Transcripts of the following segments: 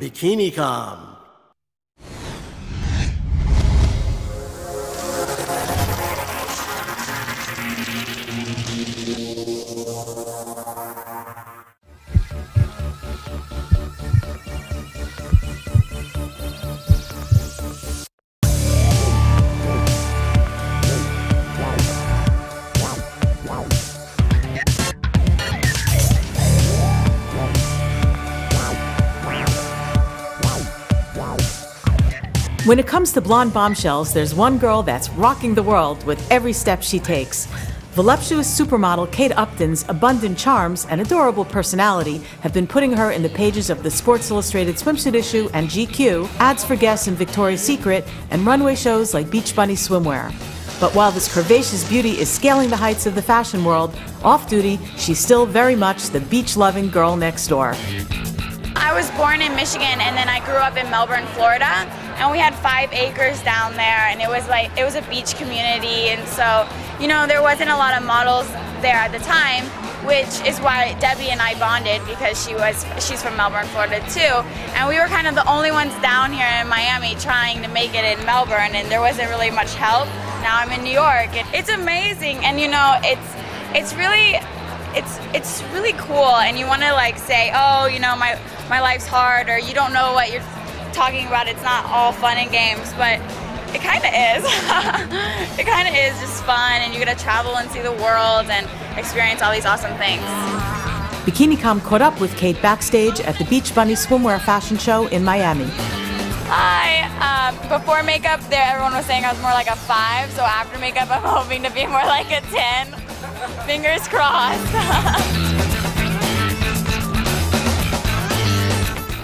Bikini When it comes to blonde bombshells, there's one girl that's rocking the world with every step she takes. Voluptuous supermodel Kate Upton's abundant charms and adorable personality have been putting her in the pages of the Sports Illustrated swimsuit issue and GQ, ads for Guess in Victoria's Secret, and runway shows like Beach Bunny Swimwear. But while this curvaceous beauty is scaling the heights of the fashion world, off duty, she's still very much the beach loving girl next door. I was born in Michigan and then I grew up in Melbourne, Florida. And we had five acres down there and it was like, it was a beach community. And so, you know, there wasn't a lot of models there at the time, which is why Debbie and I bonded because she was, she's from Melbourne, Florida too. And we were kind of the only ones down here in Miami trying to make it in Melbourne and there wasn't really much help. Now I'm in New York. and It's amazing. And you know, it's, it's really it's it's really cool and you want to like say oh you know my my life's hard or you don't know what you're talking about it's not all fun and games but it kind of is it kind of is just fun and you get to travel and see the world and experience all these awesome things BikiniCom caught up with Kate backstage at the Beach Bunny Swimwear Fashion Show in Miami. Hi. Um, before makeup, there everyone was saying I was more like a five. So after makeup, I'm hoping to be more like a ten. Fingers crossed.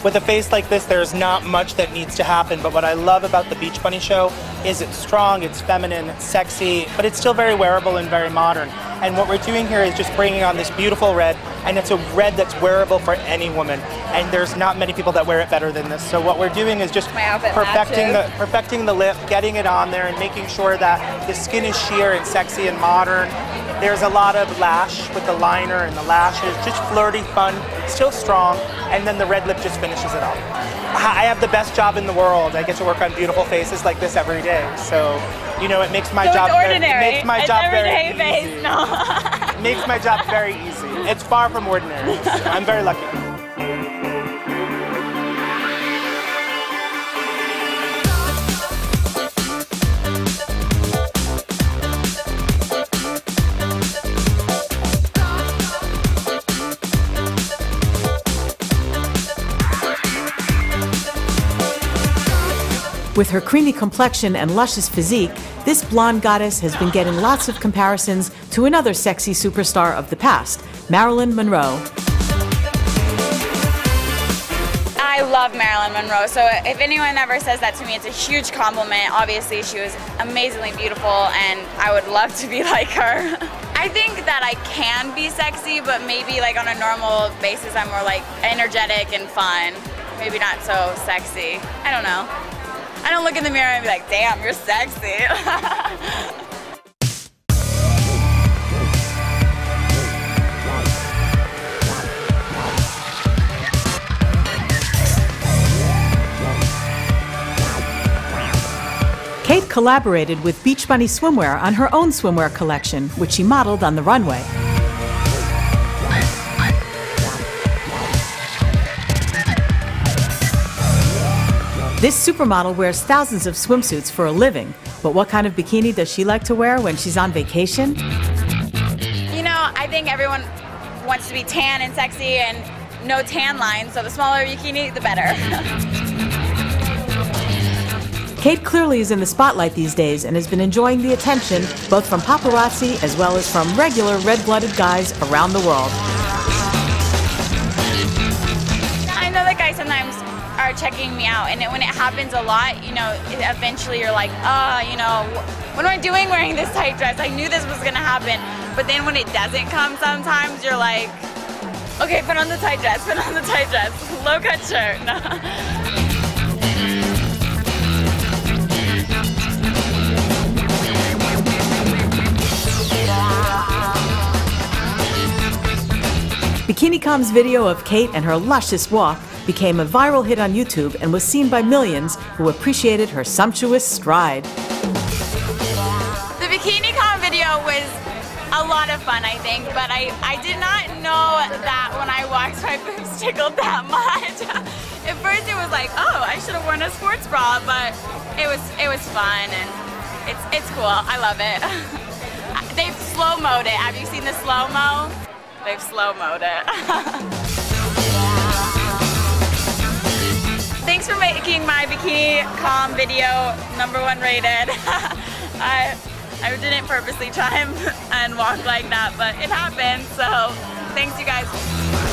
With a face like this, there's not much that needs to happen, but what I love about the Beach Bunny show is it's strong, it's feminine, it's sexy, but it's still very wearable and very modern. And what we're doing here is just bringing on this beautiful red, and it's a red that's wearable for any woman. And there's not many people that wear it better than this. So what we're doing is just perfecting the perfecting the lip, getting it on there, and making sure that the skin is sheer and sexy and modern. There's a lot of lash with the liner and the lashes, just flirty, fun, still strong, and then the red lip just finishes it off. I have the best job in the world. I get to work on beautiful faces like this every day. So, you know, it makes my so job ordinary. Very, it makes my it's job everyday very face. easy. No. it makes my job very easy. It's far from ordinary. I'm very lucky. With her creamy complexion and luscious physique, this blonde goddess has been getting lots of comparisons to another sexy superstar of the past, Marilyn Monroe. I love Marilyn Monroe, so if anyone ever says that to me, it's a huge compliment. Obviously, she was amazingly beautiful, and I would love to be like her. I think that I can be sexy, but maybe like on a normal basis, I'm more like energetic and fun. Maybe not so sexy. I don't know. I don't look in the mirror and be like, damn, you're sexy. Kate collaborated with Beach Bunny Swimwear on her own swimwear collection, which she modeled on the runway. This supermodel wears thousands of swimsuits for a living, but what kind of bikini does she like to wear when she's on vacation? You know, I think everyone wants to be tan and sexy and no tan lines, so the smaller bikini, the better. Kate clearly is in the spotlight these days and has been enjoying the attention both from paparazzi as well as from regular red blooded guys around the world. I know that guys sometimes checking me out, and it, when it happens a lot, you know, eventually you're like, oh, you know, what am I doing wearing this tight dress? I knew this was gonna happen, but then when it doesn't come, sometimes you're like, okay, put on the tight dress, put on the tight dress, low cut shirt. BikiniCom's video of Kate and her luscious walk became a viral hit on YouTube and was seen by millions who appreciated her sumptuous stride. The BikiniCom video was a lot of fun, I think, but I, I did not know that when I walked my boobs tickled that much. At first it was like, oh, I should have worn a sports bra, but it was it was fun and it's it's cool. I love it. They've slow-moed it. Have you seen the slow-mo? They've slow-moed it. Thanks for making my bikini com video number one rated. I I didn't purposely try and walk like that, but it happened. So thanks you guys.